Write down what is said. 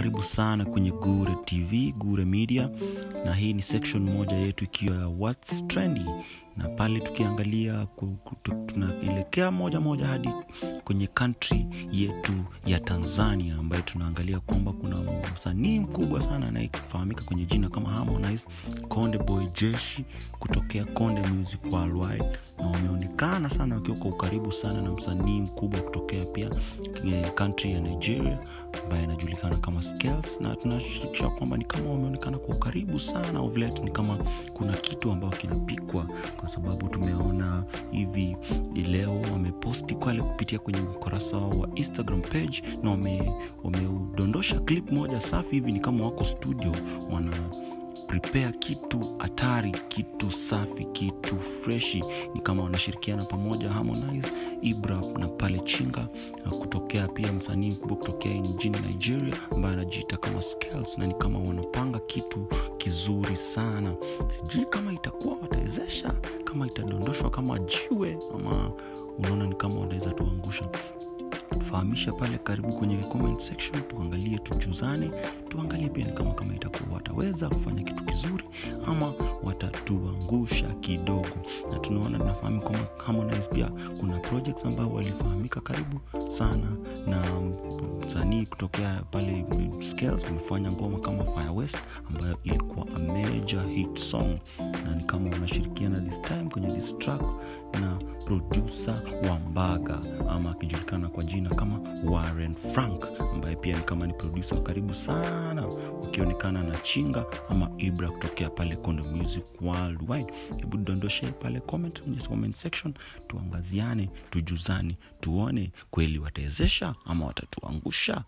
karibu sana kwenye gure tv gure media na hii ni section moja yetu ikiwa ya whats trendy na pale tukiangalia tunaelekea moja moja hadi kwenye kantri yetu ya tanzania ambayo tunaangalia kwamba kuna msanii mkubwa sana anayefahamika kwenye jina kama harmonize konde boy jeshi kutokea konde music worldwide na wameonekana sana wakiwa kwa ukaribu sana na msanii mkubwa kutokea pia kantri ya nigeria ambaye anajulikana kama skills na tunashirikisha kwamba ni kama wameonekana kwa ukaribu sana. Ovlet ni kama kuna kitu ambayo kinapikwa kwa sababu tumeona hivi leo wameposti pale kupitia kwenye ukurasa wa instagram page na wame- wameudondosha clip moja safi hivi ni kama wako studio wana prepare kitu hatari kitu safi kitu freshi. Ni kama wanashirikiana pamoja harmonize ibra na pale chinga na kutokea pia msanii mkubwa kutokea nchini nigeria ambaye anajiita kama scales na ni kama wanapanga kitu kizuri sana. Sijui kama itakuwa watawezesha kama itadondoshwa kama jiwe ama unaona ni kama wanaweza tuangusha fahamisha pale karibu kwenye comment section tuangalie tujuzane tuangalie pia kama kama itakuwa wataweza kufanya kitu kizuri ama watatuangusha kidogo. Na tunaona tunafahamu kwamba harmonize pia kuna projects ambayo walifahamika karibu sana na msanii kutokea pale scales wamefanya ngoma kama fire west ambayo ilikuwa a major hit song na ni kama wanashirikiana this time kwenye this track na produsa wa mbaga ama akijulikana kwa jina kama warren frank ambaye pia ni kama ni produsa wa karibu sana ukionekana na chinga ama ibra kutokea pale konde music worldwide. Hebu dondoshe pale comment comment section tuangaziane tujuzane tuone kweli watawezesha ama watatuangusha